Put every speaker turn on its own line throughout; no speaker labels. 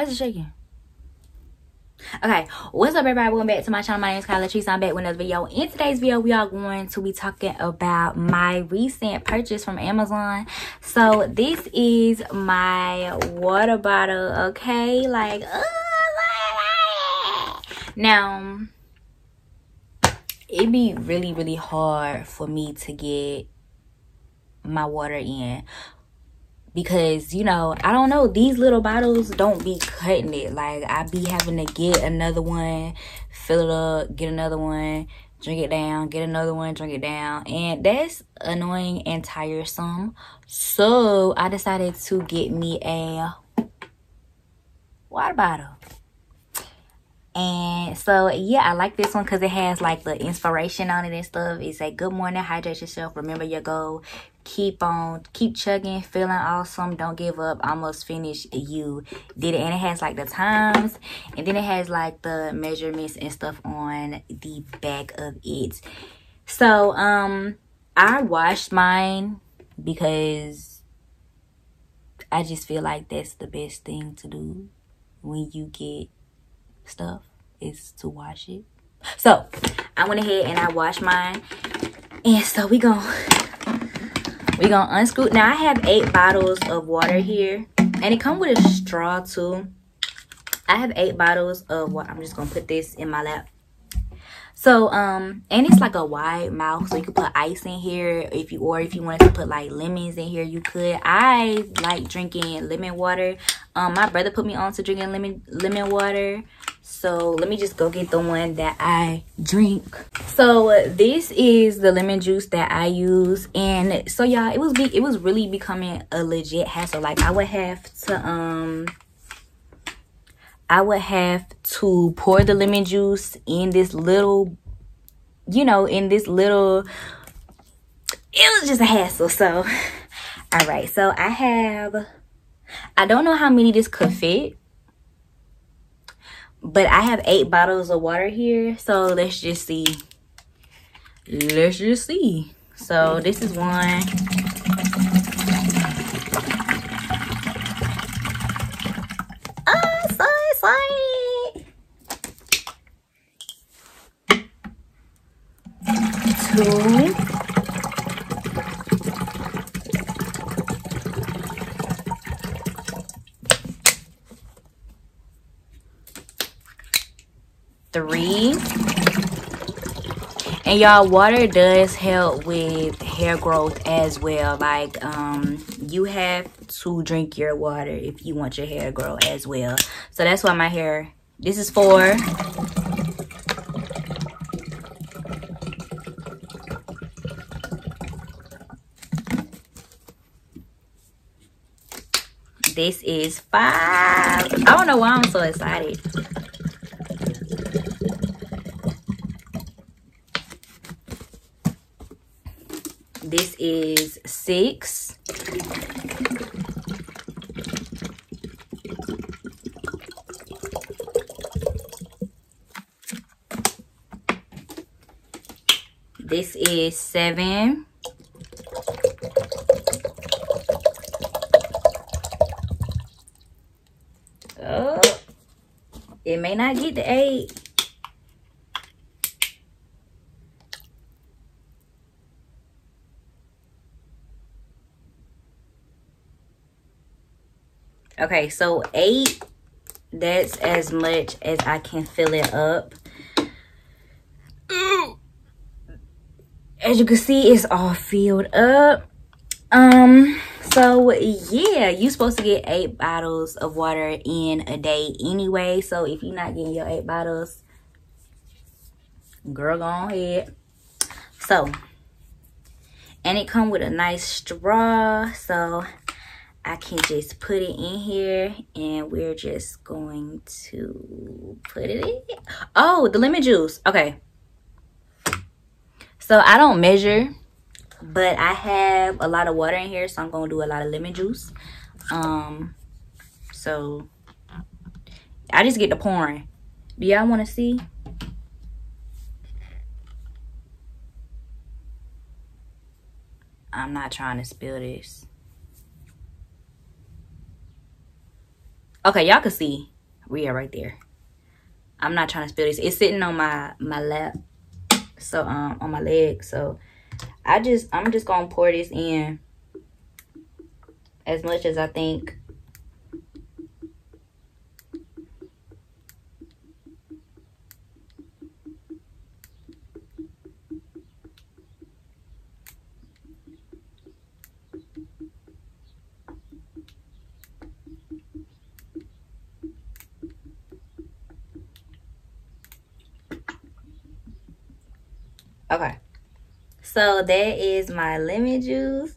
Why is it shaking? Okay, what's up everybody? Welcome back to my channel. My name is Kyla Latrice. I'm back with another video. In today's video, we are going to be talking about my recent purchase from Amazon. So this is my water bottle, okay? Like, uh, now, it'd be really, really hard for me to get my water in because you know i don't know these little bottles don't be cutting it. Like i be having to get another one fill it up get another one drink it down get another one drink it down. And that's annoying and tiresome. So i decided to get me a water bottle. And so yeah i like this one because it has like the inspiration on it and stuff. It's a good morning hydrate yourself remember your goal keep on keep chugging feeling awesome don't give up almost finished you did it and it has like the times and then it has like the measurements and stuff on the back of it so um i washed mine because i just feel like that's the best thing to do when you get stuff is to wash it. So I went ahead and I washed mine. And so we gonna we gonna unscrew. Now I have eight bottles of water here. And it come with a straw too. I have eight bottles of what I'm just gonna put this in my lap. So, um, and it's like a wide mouth, so you could put ice in here if you, or if you wanted to put like lemons in here, you could. I like drinking lemon water. Um, my brother put me on to drinking lemon lemon water. So let me just go get the one that I drink. So this is the lemon juice that I use, and so y'all, it was be it was really becoming a legit hassle. Like I would have to um I would have to pour the lemon juice in this little, you know, in this little, it was just a hassle. So, all right. So I have, I don't know how many this could fit, but I have eight bottles of water here. So let's just see. Let's just see. So this is one. Three. And y'all, water does help with hair growth as well. Like, um, you have to drink your water if you want your hair to grow as well. So that's why my hair, this is for This is five. I don't know why I'm so excited. This is six. This is seven. It may not get to eight. Okay, so eight, that's as much as I can fill it up. As you can see, it's all filled up. Um, so yeah you're supposed to get eight bottles of water in a day anyway so if you're not getting your eight bottles girl go on ahead so and it come with a nice straw so I can just put it in here and we're just going to put it in. Oh, the lemon juice. Okay. So I don't measure but I have a lot of water in here, so I'm gonna do a lot of lemon juice. Um, so I just get the pouring. Do y'all want to see? I'm not trying to spill this. Okay, y'all can see. We are right there. I'm not trying to spill this. It's sitting on my my lap. So um on my leg. So I just I'm just gonna pour this in as much as I think Okay. So that is my lemon juice.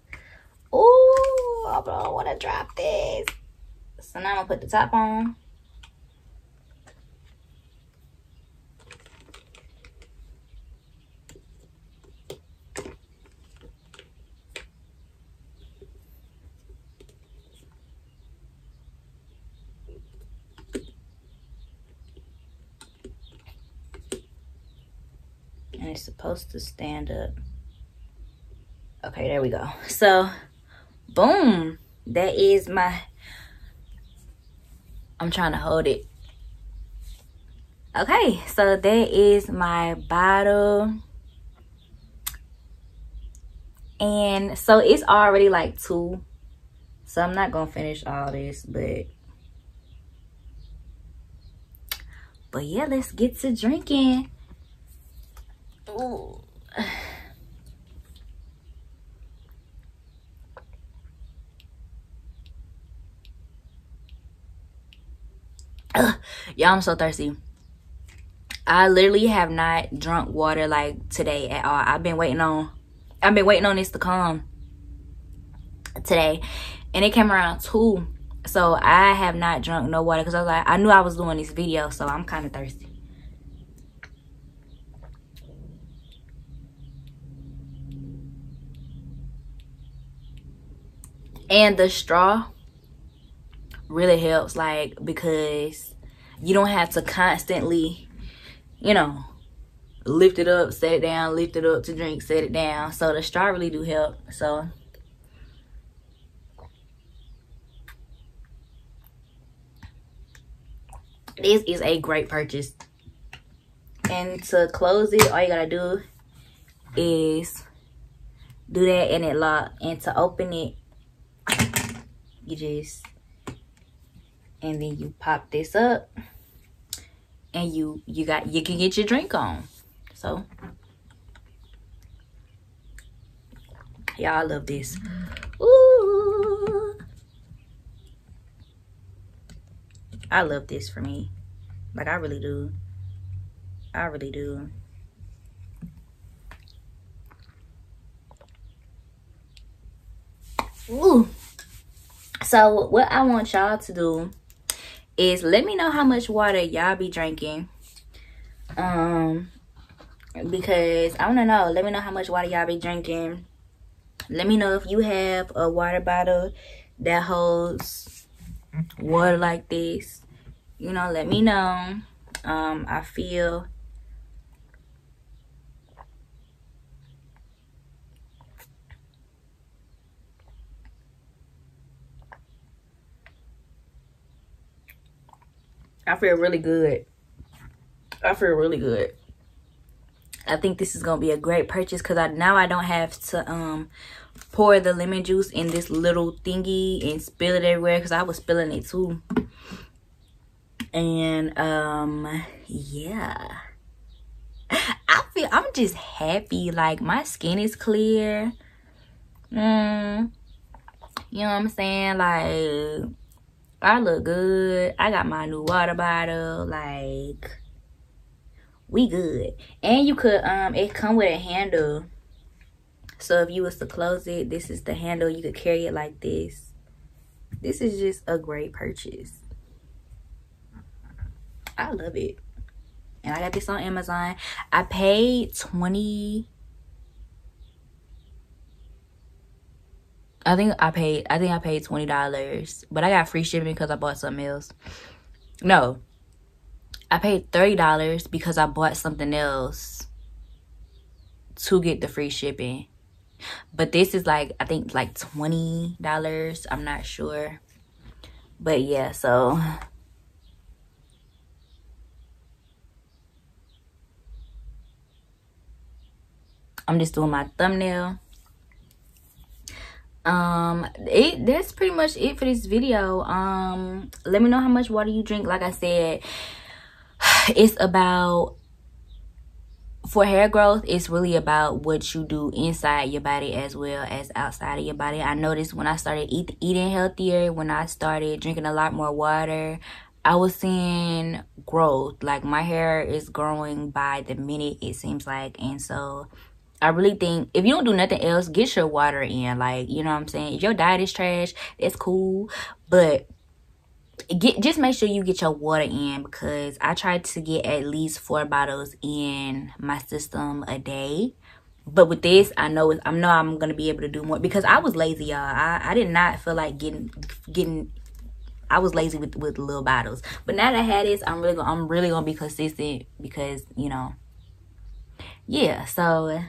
Ooh, I don't want to drop this. So now I'm going to put the top on. and it's supposed to stand up. Okay, there we go. So, boom. That is my... I'm trying to hold it. Okay, so that is my bottle. And so it's already like two. So I'm not going to finish all this, but... But yeah, let's get to drinking. Ooh. Y'all, I'm so thirsty. I literally have not drunk water like today at all. I've been waiting on, I've been waiting on this to come today. And it came around 2. So I have not drunk no water because I was like, I knew I was doing this video. So I'm kind of thirsty. and the straw really helps like because you don't have to constantly you know lift it up set it down lift it up to drink set it down. So the straw really do help. So this is a great purchase. And to close it all you gotta do is do that and it lock. And to open it you just and then you pop this up and you you got you can get your drink on. So i love this. Ooh. i love this for me. Like i really do. I really do. Ooh. So what I want y'all to do is let me know how much water y'all be drinking. Um, because I want to know. Let me know how much water y'all be drinking. Let me know if you have a water bottle that holds water like this. You know, let me know. Um, I feel I feel really good. I feel really good. I think this is gonna be a great purchase because I now I don't have to um pour the lemon juice in this little thingy and spill it everywhere because I was spilling it too. And um yeah. I feel I'm just happy. Like my skin is clear. Mm, you know what I'm saying? Like I look good. I got my new water bottle. Like, we good. And you could, um, it come with a handle. So if you was to close it, this is the handle. You could carry it like this. This is just a great purchase. I love it. And I got this on Amazon. I paid 20 I think I paid I think I paid twenty dollars, but I got free shipping because I bought something else. No, I paid thirty dollars because I bought something else to get the free shipping. But this is like I think like twenty dollars. I'm not sure, but yeah so i'm just doing my thumbnail um it that's pretty much it for this video. Um let me know how much water you drink. Like i said it's about for hair growth it's really about what you do inside your body as well as outside of your body. I noticed when i started eat, eating healthier when i started drinking a lot more water i was seeing growth. Like my hair is growing by the minute it seems like. And so I really think if you don't do nothing else, get your water in. Like, you know what I'm saying? If your diet is trash, that's cool. But get just make sure you get your water in because I try to get at least four bottles in my system a day. But with this, I know I know I'm gonna be able to do more because I was lazy, y'all. I, I did not feel like getting getting I was lazy with with little bottles. But now that I had this, I'm really gonna I'm really gonna be consistent because, you know, yeah, so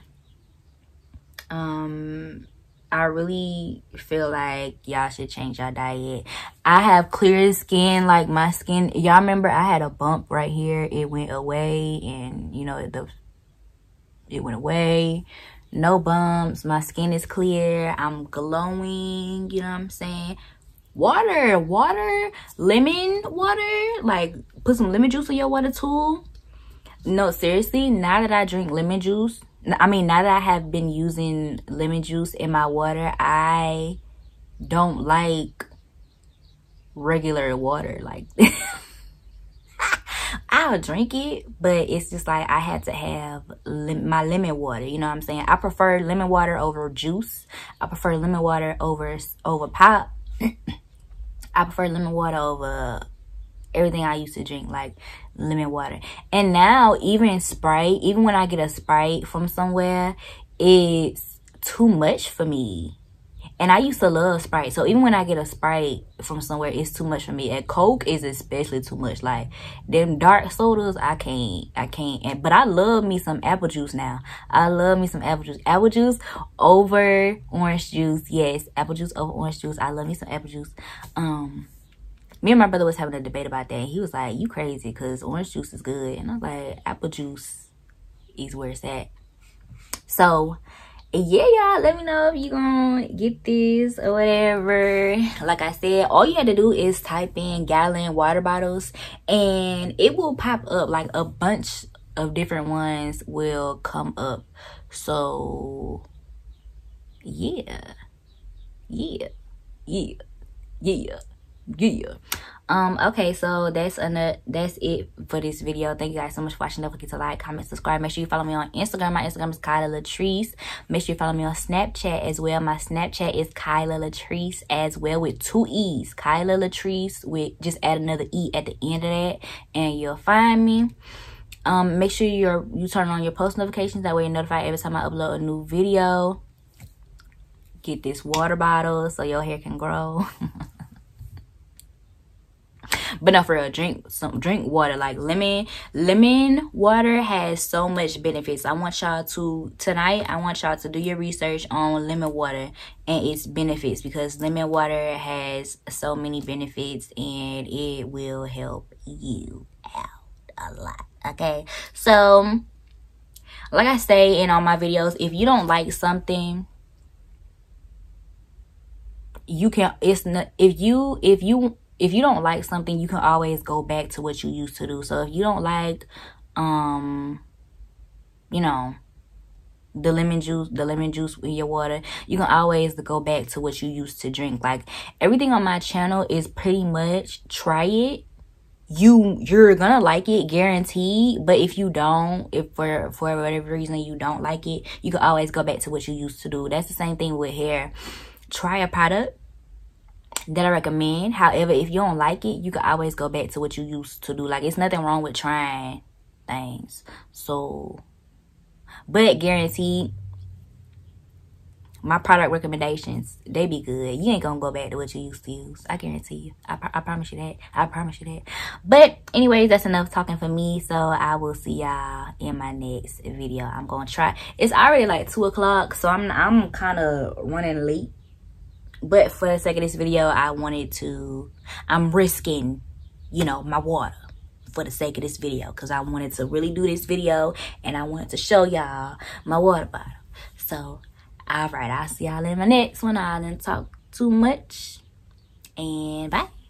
um I really feel like y'all should change your diet. I have clear skin, like my skin. Y'all remember I had a bump right here. It went away and you know, the it went away. No bumps. My skin is clear. I'm glowing. You know what I'm saying? Water, water, lemon water. Like put some lemon juice in your water too. No, seriously, now that I drink lemon juice, I mean, now that I have been using lemon juice in my water, I don't like regular water. Like, I'll drink it, but it's just like I had to have lim my lemon water. You know what I'm saying? I prefer lemon water over juice. I prefer lemon water over over pop. I prefer lemon water over everything I used to drink, like lemon water. And now, even Sprite, even when I get a Sprite from somewhere, it's too much for me. And I used to love Sprite. So even when I get a Sprite from somewhere, it's too much for me. And Coke is especially too much. Like them dark sodas, I can't. I can't. And, but I love me some apple juice now. I love me some apple juice. Apple juice over orange juice. Yes, apple juice over orange juice. I love me some apple juice. Um, me and my brother was having a debate about that. He was like, you crazy because orange juice is good. And I was like, apple juice is where it's at. So, yeah, y'all, let me know if you gonna get this or whatever. Like I said, all you had to do is type in gallon water bottles and it will pop up like a bunch of different ones will come up. So, yeah, yeah, yeah, yeah yeah. Um okay so that's another that's it for this video. Thank you guys so much for watching. Don't forget to like comment subscribe. Make sure you follow me on instagram. My instagram is kyla latrice. Make sure you follow me on snapchat as well. My snapchat is kyla latrice as well with two e's. Kyla latrice with just add another e at the end of that and you'll find me. Um make sure you're you turn on your post notifications. That way you're notified every time i upload a new video. Get this water bottle so your hair can grow but no for real drink some drink water. Like lemon lemon water has so much benefits. I want y'all to tonight i want y'all to do your research on lemon water and its benefits because lemon water has so many benefits and it will help you out a lot okay? So like i say in all my videos if you don't like something you can it's not if you if you if you don't like something, you can always go back to what you used to do. So if you don't like, um, you know, the lemon juice, the lemon juice in your water, you can always go back to what you used to drink. Like everything on my channel is pretty much try it. You you're gonna like it, guaranteed. But if you don't, if for for whatever reason you don't like it, you can always go back to what you used to do. That's the same thing with hair. Try a product that I recommend. However, if you don't like it, you can always go back to what you used to do. Like, it's nothing wrong with trying things. So, but guaranteed, my product recommendations, they be good. You ain't gonna go back to what you used to use. I guarantee you. I, I promise you that. I promise you that. But anyways, that's enough talking for me. So I will see y'all in my next video. I'm gonna try. It's already like 2 o'clock. So I'm, I'm kind of running late but for the sake of this video i wanted to i'm risking you know my water for the sake of this video because i wanted to really do this video and i wanted to show y'all my water bottle. So all right i'll see y'all in my next one. I didn't talk too much. And bye